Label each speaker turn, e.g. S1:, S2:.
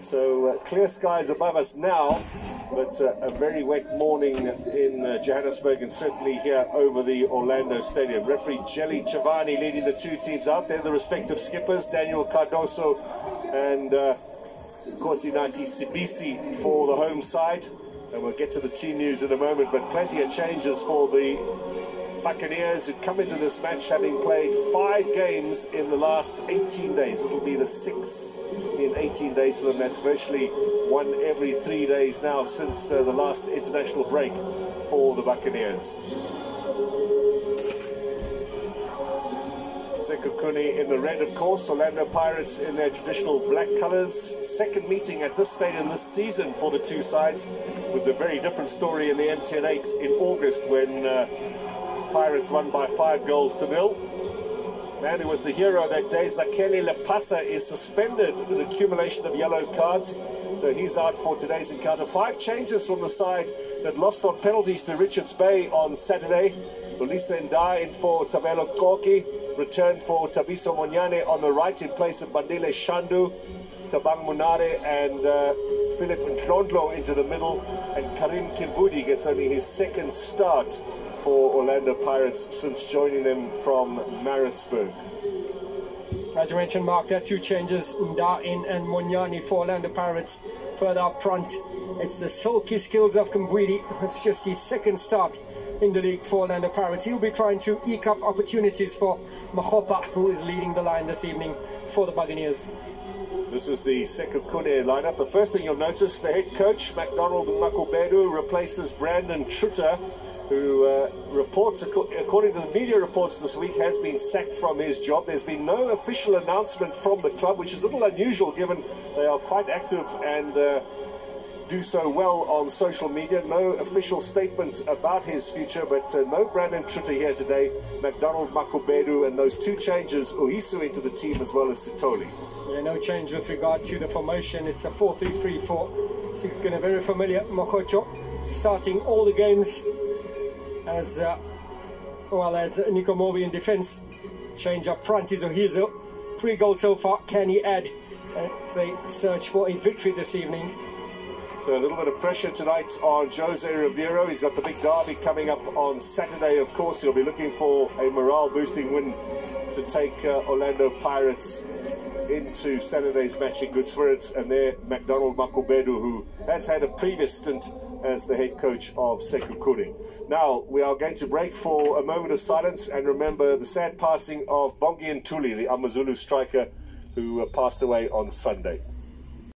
S1: So uh, clear skies above us now, but uh, a very wet morning in uh, Johannesburg and certainly here over the Orlando Stadium. Referee Jelly Chavani leading the two teams out there, the respective skippers, Daniel Cardoso and uh, Nkosi Sibisi for the home side. And we'll get to the team news in a moment, but plenty of changes for the Buccaneers who come into this match having played five games in the last 18 days. This will be the sixth in 18 days for them. That's virtually one every three days now since uh, the last international break for the Buccaneers. Sekhukhune in the red, of course. Orlando Pirates in their traditional black colours. Second meeting at this stadium this season for the two sides it was a very different story in the MTN8 in August when uh, Pirates won by five goals to nil. Man who was the hero that day, Zakhele Lepasa, is suspended with an accumulation of yellow cards. So he's out for today's encounter. Five changes from the side that lost on penalties to Richards Bay on Saturday. Bulisa Ndai in for Tapelo Xoki. Return for Thabiso Monyane on the right in place of Bandile Shandu. Thabang Monare and uh, Philip Ndlondlo into the middle. And Karim Kimvuidi gets only his second start for Orlando Pirates since joining them from Maritzburg.
S2: As you mentioned, Mark, there are two changes, Nda'in and Monyane for Orlando Pirates. Further up front, it's the sulky skills of Kimvuidi. It's just his second start in the league for Orlando Pirates. He'll be trying to eke up opportunities for Makgopa, who is leading the line this evening for the Buccaneers.
S1: This is the Sekhukhune lineup. The first thing you'll notice, the head coach, MacDonald Makhubedu, replaces Brandon Truter who uh, reports, according to the media reports this week, has been sacked from his job. There's been no official announcement from the club, which is a little unusual given they are quite active and uh, do so well on social media. No official statement about his future, but uh, no Brandon Truter here today. MacDonald Makhubedu and those two changes, Ohizu into the team as well as Sitoli.
S2: Yeah, no change with regard to the formation. It's a 4-3-3-4. So you're very familiar. Mokocho starting all the games as uh, well as Nico in defense. Change up front is Ohizu. Three goals so far. Can he add? Uh, they search for a victory this evening.
S1: So a little bit of pressure tonight on Jose Riveiro. He's got the big derby coming up on Saturday, of course. He'll be looking for a morale-boosting win to take uh, Orlando Pirates into Saturday's match in good spirits. And there, MacDonald Makhubedu, who has had a previous stint as the head coach of Sekhukhune. Now, we are going to break for a moment of silence and remember the sad passing of Bongi Ntuli, the Amazulu striker who passed away on Sunday.